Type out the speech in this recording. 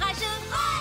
还是。